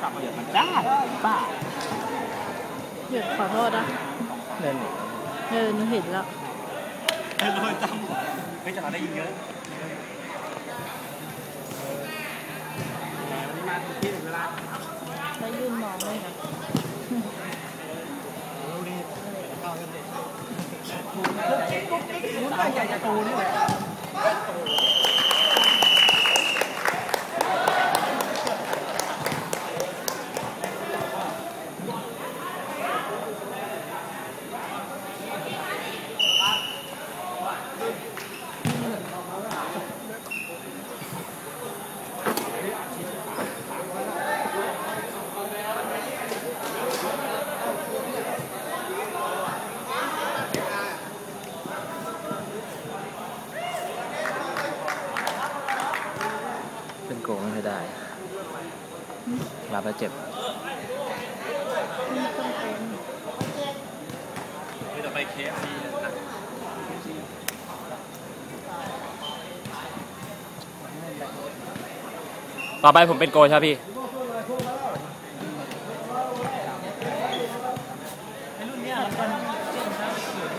กลับมาเดี๋ยวมันจ้าป้าหยุดขอโทษนะเดินเออหนูเห็นแล้วเดินโดนจำไม่จะเราได้ยินเยอะวันนี้มาถูกที่ถูกเวลาแล้วยืนมองเลยนะดูดิเข้ากันเด็กรู้ตั้งใจจะตูนี่แหละ กงไม่ได้รับแล้วเจ็บไม่ต้องเป็นนี่จะไปเคฟซีนะต่อไปผมเป็นโกใช่ไหมพี่ ไอ้รุ่นเนี้ยมันเป็นเส้นครับ เดิน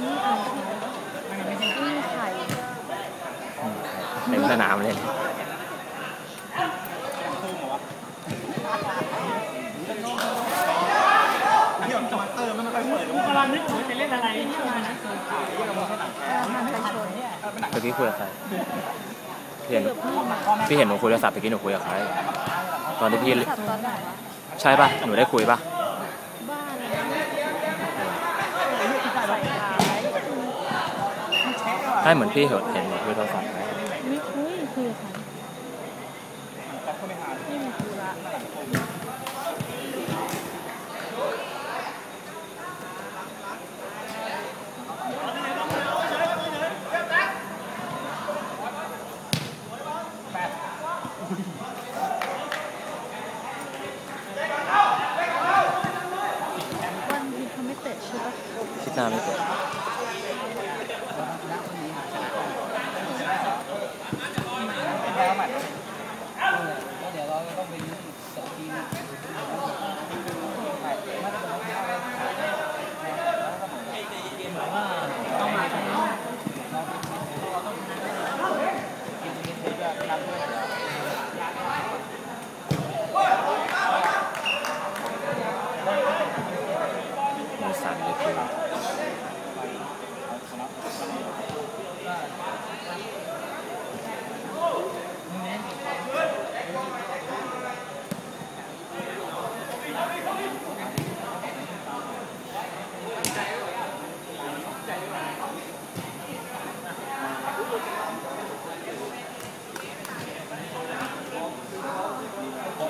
นี่เอาไม่ใช่ไข่ เต็มสนามเลย ที่ผมจอดเตอร์มันไม่ค่อยเปิดกำลังนึกว่าจะเล่นอะไรนี่มานะมันไปชนเมื่อกี้คุยกับใครพี่เห็นพี่เห็นหนูคุยโทรศัพท์เมื่อกี้หนูคุยกับใครตอนที่พี่ขับตอนไหนวะใช่ป่ะหนูได้คุยป่ะบ้าเลยใส่ท้ายใช่เหมือนพี่เห็นเห็นหนูคุยโทรศัพท์ไหม ไม่คุยคุยกับใครไม่มีธุระ วันที่เขาไม่เตะใช่ปะ คิดหน้าไม่เกิด เดี๋ยวเราต้องไปยืดสองทีต้องมาตรงนี้ มือสั่นเลยคือ อะไรต้องแต่บอลอะไรแต่เล็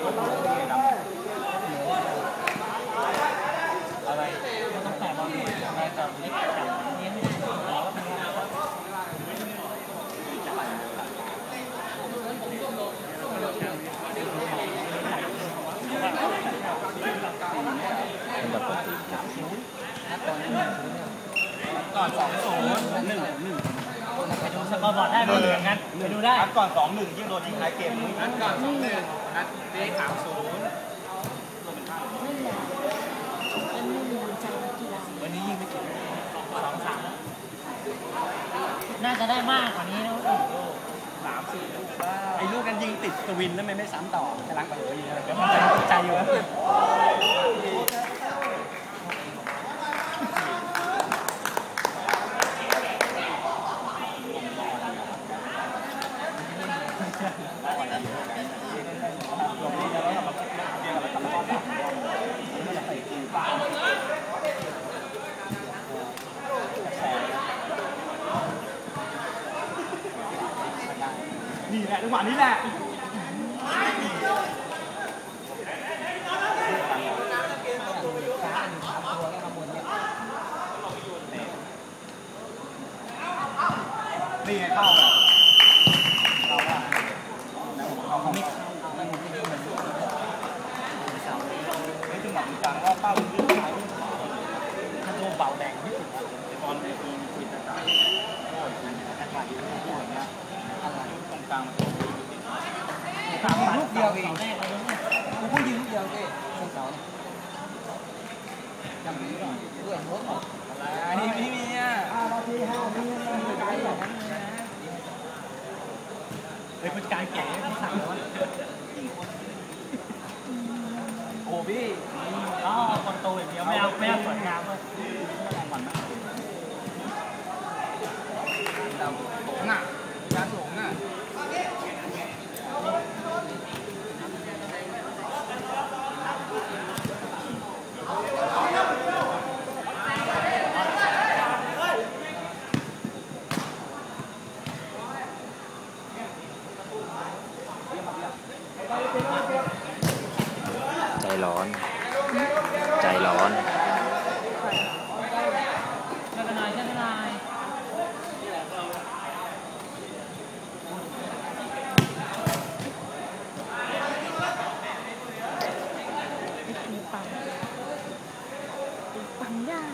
กจับนี้ไม่ได้เป็นแบบปกติก่อนสองศูนย์หนึ่งหนึ่ง ไปดูสกอร์บอร์ดได้ไหมอย่างนั้นไปดูได้ก่อนสองหนึ่งยิ่งโดนยิงท้ายเกมนัดก่อนสองหนึ่งนัดได้สามศูนย์ไม่อยากมันไม่มีน้ำใจนักกีฬาวันนี้ยิงไปกี่สองสามน่าจะได้มากกว่านี้นะสามสี่ลูกไอ้ลูกกันยิงติดสวินแล้วไม่ไม่ซ้ำต่อจะล้างประตูยิงอะไรก็มันใจอยู่ นี่แหละจังหวะนี้แหละาวหรืายท่านโดนเบาแดงที่สุดครัตอนในทีมทีมต่างๆโอ้ยทีต่างๆที่นะอะไรตรงกลางมันตรงสามลูกเดียวเองกูเพิ่งยิงลูกเดียวเองเสาจำไม่อด้ด้วยโน้ตออกอะไรนี่เนี่ยนาทีห้านี่ไกลอย่าเลยนะเการแก่ที่สั่งแล้ว คนโตอย่างเดียวไม่เอาไม่เอาสวยงามเลยดาวหลงอะยานหลงอะใจร้อน ใจร้อน ช่วยกันหน่อยช่วยกันหน่อย ตีปังตีปังยาก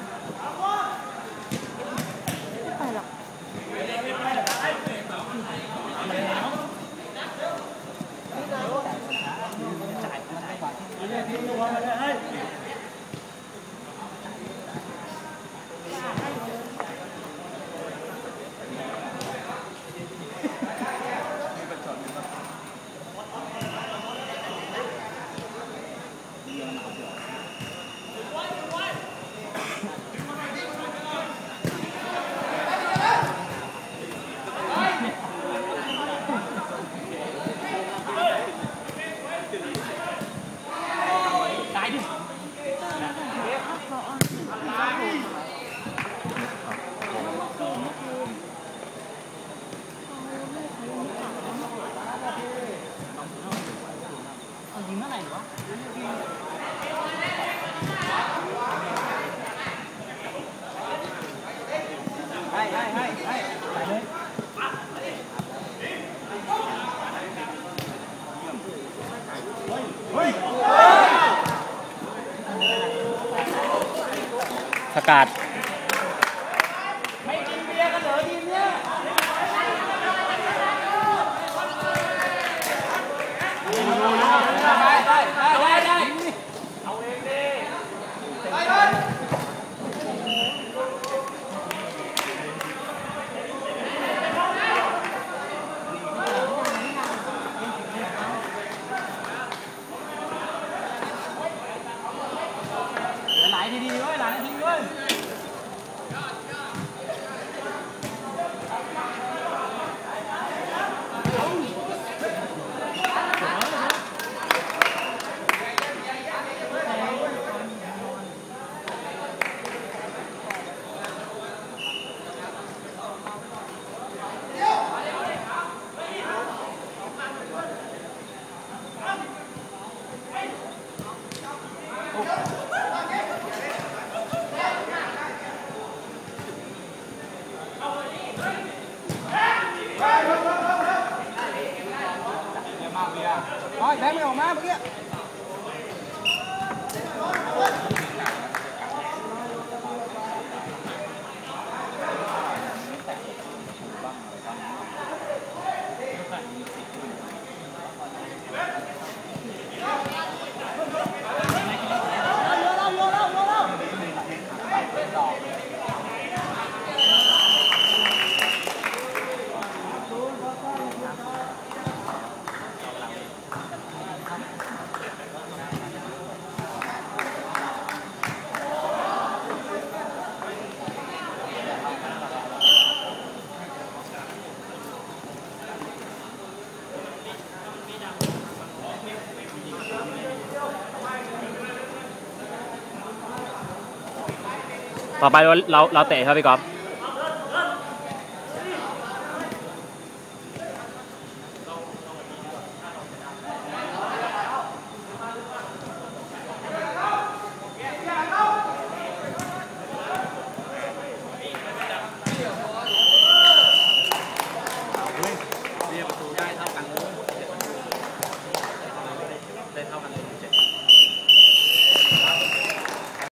ไม่ไปหรอก ตายดิ เขาเอาเอา ยิงเมื่อไหร่วะให้ให้ให้ให้ไปเลยสกัดได้ ต่อไปเราเราเราเตะครับพี่ก๊อฟ